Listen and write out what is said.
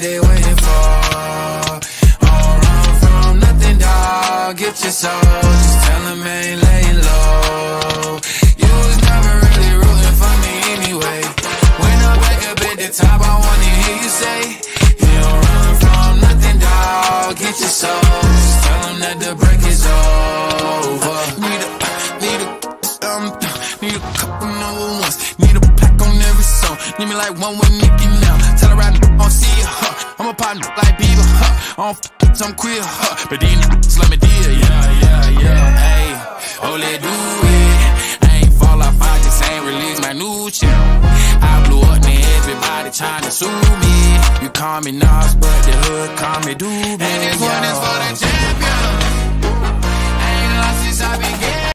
they waiting for. Don't run from nothing, dog. Get your soul. Just tell them ain't laying low. You was never really rooting for me anyway. When I'm back up at the top, I wanna hear you say, You don't run from nothing, dog. Get your soul. Just tell them that the break is over. Need a, need a, um, need a couple number ones. Need a pack on every song. Need me like one with Nicki now. Tell her? I'm a partner like Bieber, huh? I don't f some queer, huh? But these niggas let me deal, yeah, yeah, yeah. Hey, oh, let do it. I ain't fall off, I just ain't release my new shit. I blew up, now everybody trying to sue me. You call me Nas, but the hood call me Doobie. And this one is for the.